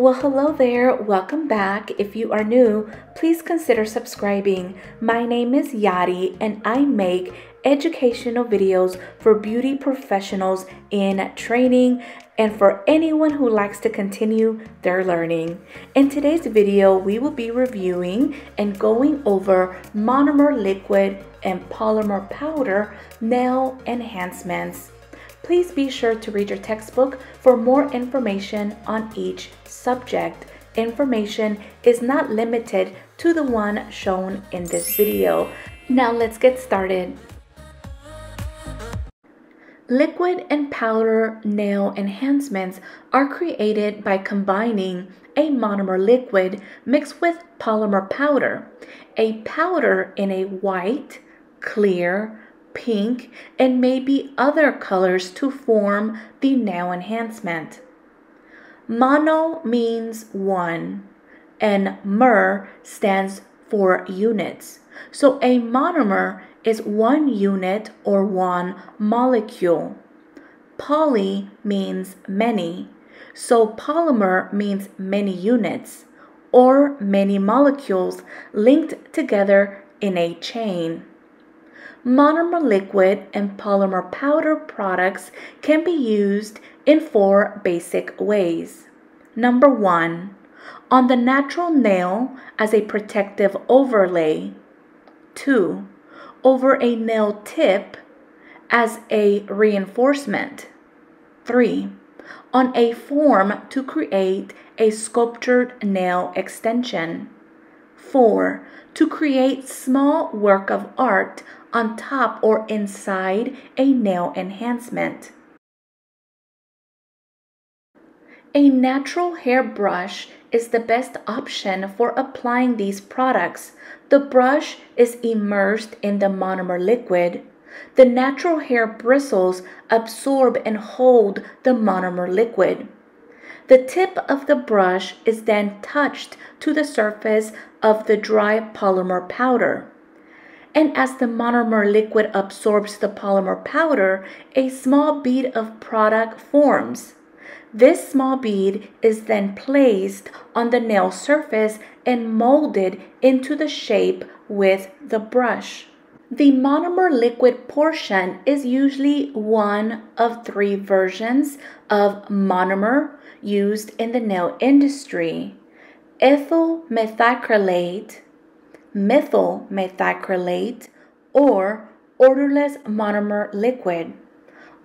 Well, hello there. Welcome back. If you are new, please consider subscribing. My name is Yadi and I make educational videos for beauty professionals in training and for anyone who likes to continue their learning. In today's video, we will be reviewing and going over monomer liquid and polymer powder nail enhancements. Please be sure to read your textbook for more information on each subject. Information is not limited to the one shown in this video. Now let's get started. Liquid and powder nail enhancements are created by combining a monomer liquid mixed with polymer powder, a powder in a white, clear, pink, and maybe other colors to form the nail enhancement. Mono means one, and mer stands for units. So a monomer is one unit or one molecule. Poly means many, so polymer means many units or many molecules linked together in a chain. Monomer liquid and polymer powder products can be used in four basic ways. Number one, on the natural nail as a protective overlay. Two, over a nail tip as a reinforcement. Three, on a form to create a sculptured nail extension. 4. To create small work of art on top or inside a nail enhancement. A natural hair brush is the best option for applying these products. The brush is immersed in the monomer liquid. The natural hair bristles absorb and hold the monomer liquid. The tip of the brush is then touched to the surface of the dry polymer powder. And as the monomer liquid absorbs the polymer powder, a small bead of product forms. This small bead is then placed on the nail surface and molded into the shape with the brush. The monomer liquid portion is usually one of three versions of monomer used in the nail industry ethyl methacrylate, methyl methacrylate, or odorless monomer liquid.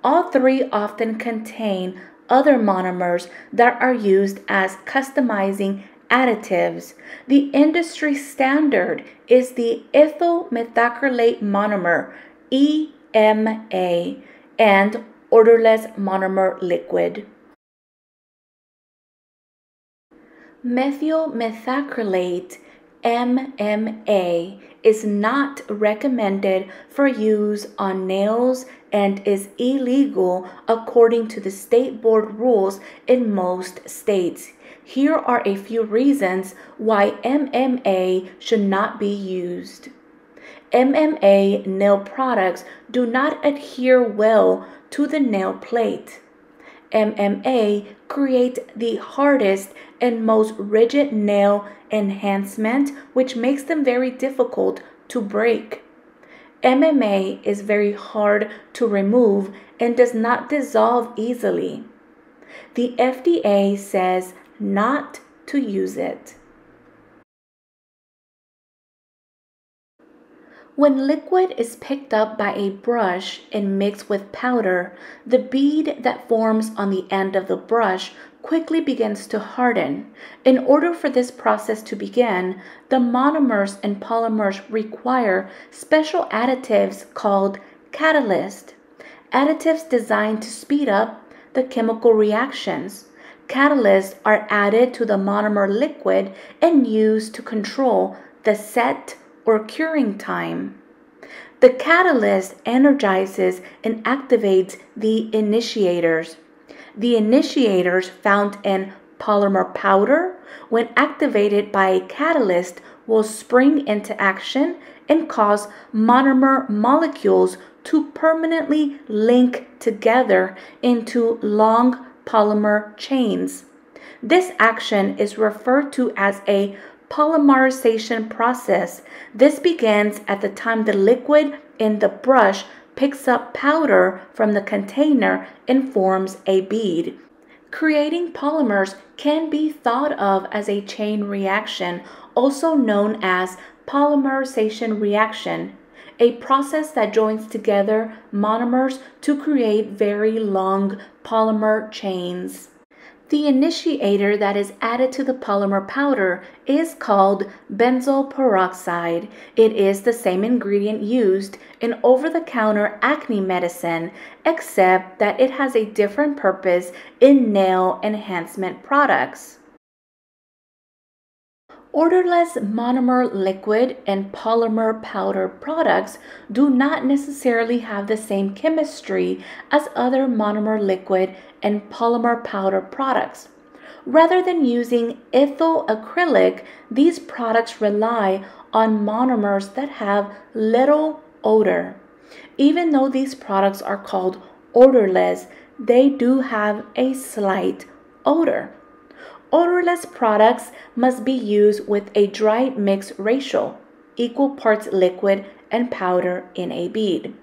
All three often contain other monomers that are used as customizing additives. The industry standard is the ethyl methacrylate monomer, EMA, and odorless monomer liquid. Methyl methacrylate MMA is not recommended for use on nails and is illegal according to the state board rules in most states. Here are a few reasons why MMA should not be used. MMA nail products do not adhere well to the nail plate. MMA create the hardest and most rigid nail enhancement, which makes them very difficult to break. MMA is very hard to remove and does not dissolve easily. The FDA says not to use it. When liquid is picked up by a brush and mixed with powder, the bead that forms on the end of the brush quickly begins to harden. In order for this process to begin, the monomers and polymers require special additives called catalysts. Additives designed to speed up the chemical reactions. Catalysts are added to the monomer liquid and used to control the set or curing time. The catalyst energizes and activates the initiators. The initiators found in polymer powder, when activated by a catalyst, will spring into action and cause monomer molecules to permanently link together into long polymer chains. This action is referred to as a polymerization process. This begins at the time the liquid in the brush picks up powder from the container and forms a bead. Creating polymers can be thought of as a chain reaction, also known as polymerization reaction, a process that joins together monomers to create very long polymer chains. The initiator that is added to the polymer powder is called benzoyl peroxide. It is the same ingredient used in over the counter acne medicine, except that it has a different purpose in nail enhancement products. Odorless monomer liquid and polymer powder products do not necessarily have the same chemistry as other monomer liquid and polymer powder products. Rather than using ethyl acrylic, these products rely on monomers that have little odor. Even though these products are called odorless, they do have a slight odor. Odorless products must be used with a dry mix ratio, equal parts liquid and powder in a bead.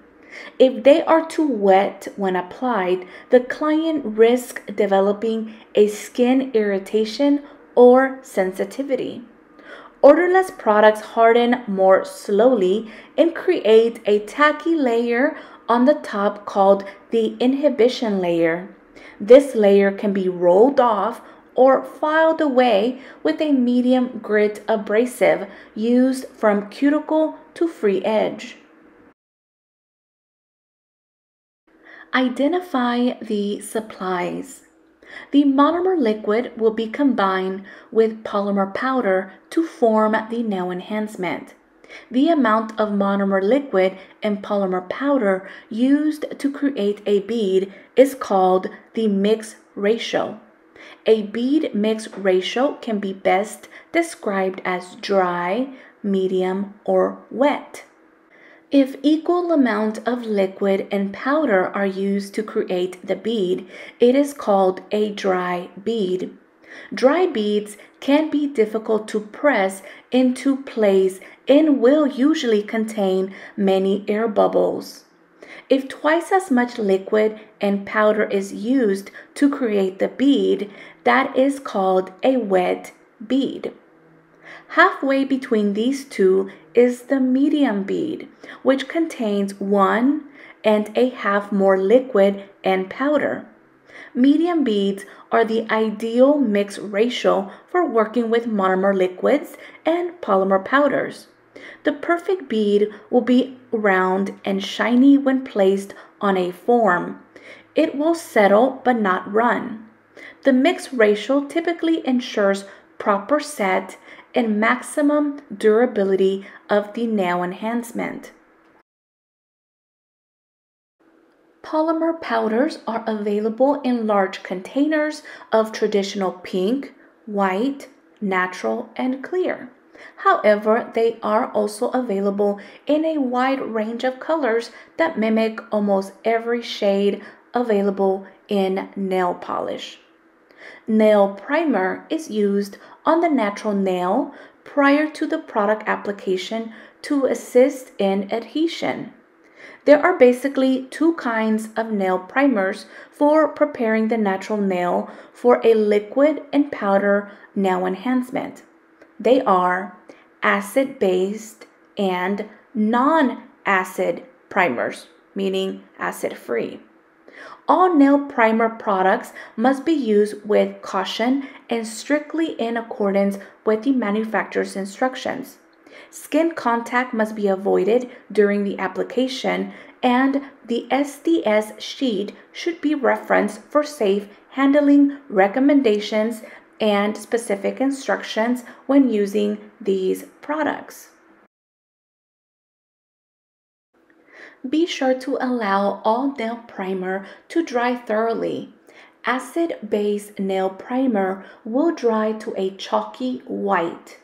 If they are too wet when applied, the client risks developing a skin irritation or sensitivity. Odorless products harden more slowly and create a tacky layer on the top called the inhibition layer. This layer can be rolled off or filed away with a medium grit abrasive used from cuticle to free edge. Identify the supplies. The monomer liquid will be combined with polymer powder to form the nail enhancement. The amount of monomer liquid and polymer powder used to create a bead is called the mix ratio. A bead mix ratio can be best described as dry, medium, or wet. If equal amount of liquid and powder are used to create the bead, it is called a dry bead. Dry beads can be difficult to press into place and will usually contain many air bubbles. If twice as much liquid and powder is used to create the bead, that is called a wet bead. Halfway between these two is the medium bead, which contains one and a half more liquid and powder. Medium beads are the ideal mix ratio for working with monomer liquids and polymer powders. The perfect bead will be round and shiny when placed on a form. It will settle but not run. The mix ratio typically ensures proper set and maximum durability of the nail enhancement. Polymer powders are available in large containers of traditional pink, white, natural, and clear. However, they are also available in a wide range of colors that mimic almost every shade available in nail polish. Nail primer is used on the natural nail prior to the product application to assist in adhesion. There are basically two kinds of nail primers for preparing the natural nail for a liquid and powder nail enhancement. They are acid based and non acid primers, meaning acid free. All nail primer products must be used with caution and strictly in accordance with the manufacturer's instructions. Skin contact must be avoided during the application, and the SDS sheet should be referenced for safe handling recommendations and specific instructions when using these products. Be sure to allow all nail primer to dry thoroughly. Acid-based nail primer will dry to a chalky white.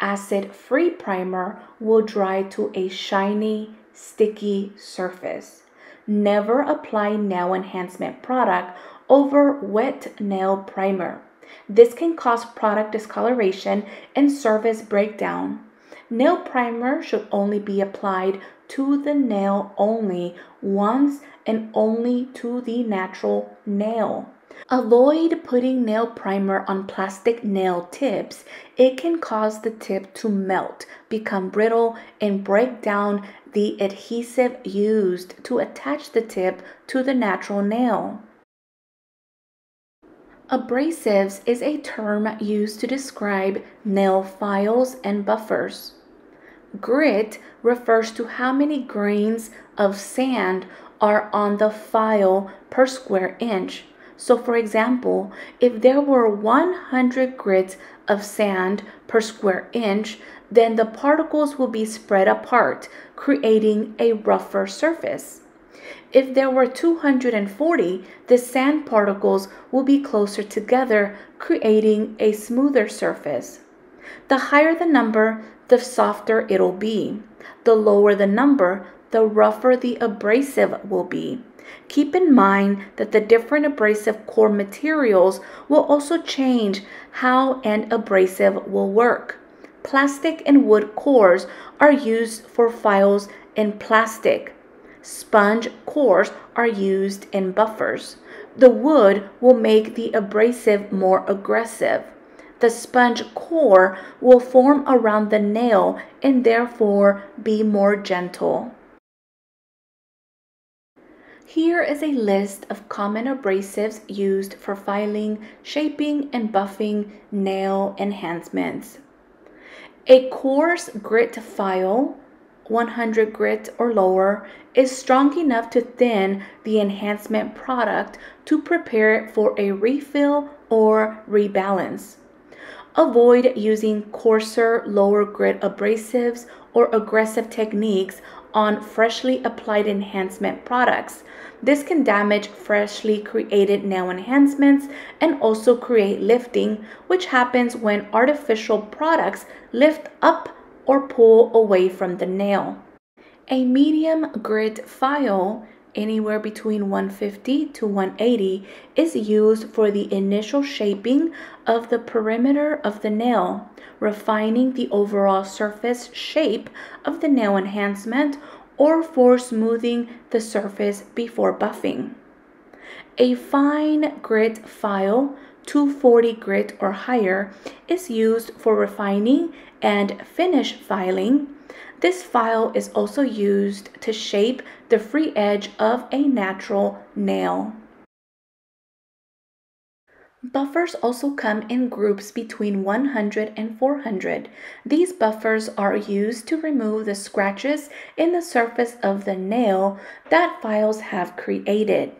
Acid-free primer will dry to a shiny, sticky surface. Never apply nail enhancement product over wet nail primer. This can cause product discoloration and surface breakdown. Nail primer should only be applied to the nail only once and only to the natural nail. Avoid putting nail primer on plastic nail tips. It can cause the tip to melt, become brittle, and break down the adhesive used to attach the tip to the natural nail. Abrasives is a term used to describe nail files and buffers. Grit refers to how many grains of sand are on the file per square inch. So, for example, if there were 100 grits of sand per square inch, then the particles will be spread apart, creating a rougher surface. If there were 240, the sand particles will be closer together, creating a smoother surface. The higher the number, the softer it'll be. The lower the number, the rougher the abrasive will be. Keep in mind that the different abrasive core materials will also change how an abrasive will work. Plastic and wood cores are used for files in plastic. Sponge cores are used in buffers. The wood will make the abrasive more aggressive. The sponge core will form around the nail and therefore be more gentle. Here is a list of common abrasives used for filing, shaping, and buffing nail enhancements. A coarse grit file 100 grit or lower is strong enough to thin the enhancement product to prepare it for a refill or rebalance. Avoid using coarser, lower grit abrasives or aggressive techniques on freshly applied enhancement products. This can damage freshly created nail enhancements and also create lifting, which happens when artificial products lift up or pull away from the nail. A medium grit file, anywhere between 150 to 180, is used for the initial shaping of the perimeter of the nail, refining the overall surface shape of the nail enhancement, or for smoothing the surface before buffing. A fine grit file 240 grit or higher is used for refining and finish filing. This file is also used to shape the free edge of a natural nail. Buffers also come in groups between 100 and 400. These buffers are used to remove the scratches in the surface of the nail that files have created.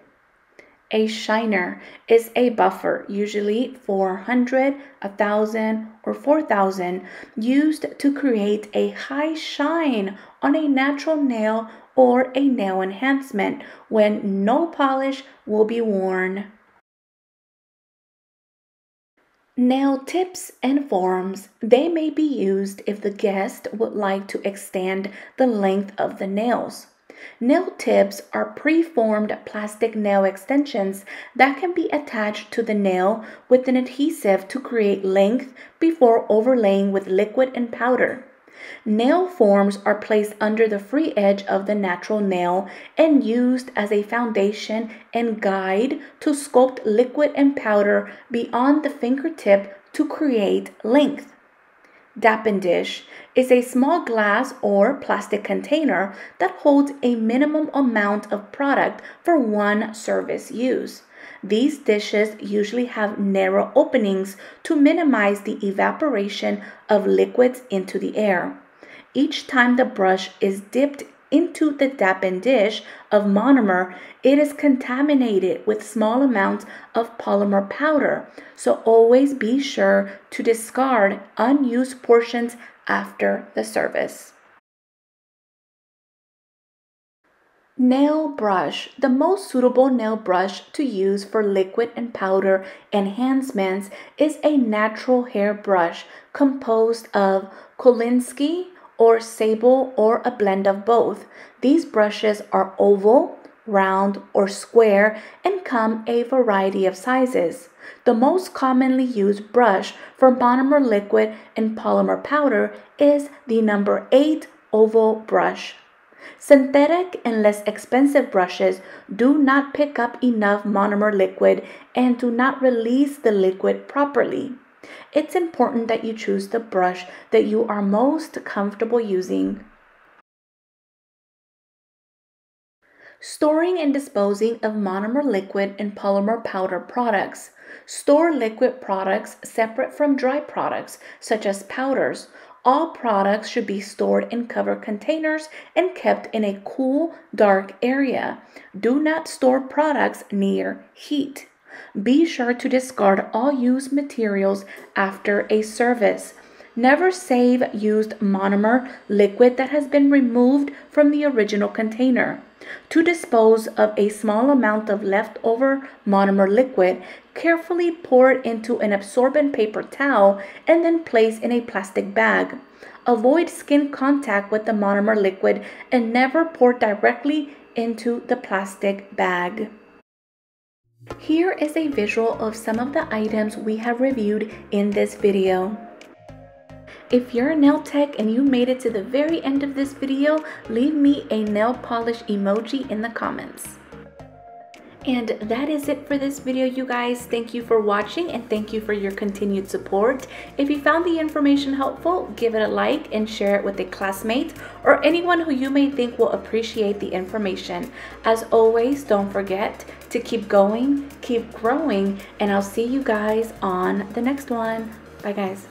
A shiner is a buffer, usually 400, 1000, or 4000, used to create a high shine on a natural nail or a nail enhancement when no polish will be worn. Nail tips and forms. They may be used if the guest would like to extend the length of the nails. Nail tips are pre-formed plastic nail extensions that can be attached to the nail with an adhesive to create length before overlaying with liquid and powder. Nail forms are placed under the free edge of the natural nail and used as a foundation and guide to sculpt liquid and powder beyond the fingertip to create length. Dappen dish is a small glass or plastic container that holds a minimum amount of product for one service use. These dishes usually have narrow openings to minimize the evaporation of liquids into the air. Each time the brush is dipped into the dappen dish of monomer, it is contaminated with small amounts of polymer powder. So always be sure to discard unused portions after the service. Nail brush. The most suitable nail brush to use for liquid and powder enhancements is a natural hair brush composed of Kolinsky or sable or a blend of both. These brushes are oval, round, or square and come a variety of sizes. The most commonly used brush for monomer liquid and polymer powder is the number 8 oval brush. Synthetic and less expensive brushes do not pick up enough monomer liquid and do not release the liquid properly. It's important that you choose the brush that you are most comfortable using. Storing and disposing of monomer liquid and polymer powder products. Store liquid products separate from dry products, such as powders. All products should be stored in covered containers and kept in a cool, dark area. Do not store products near heat. Be sure to discard all used materials after a service. Never save used monomer liquid that has been removed from the original container. To dispose of a small amount of leftover monomer liquid, carefully pour it into an absorbent paper towel and then place in a plastic bag. Avoid skin contact with the monomer liquid and never pour directly into the plastic bag. Here is a visual of some of the items we have reviewed in this video. If you're a nail tech and you made it to the very end of this video, leave me a nail polish emoji in the comments. And that is it for this video, you guys. Thank you for watching and thank you for your continued support. If you found the information helpful, give it a like and share it with a classmate or anyone who you may think will appreciate the information. As always, don't forget to keep going, keep growing, and I'll see you guys on the next one. Bye, guys.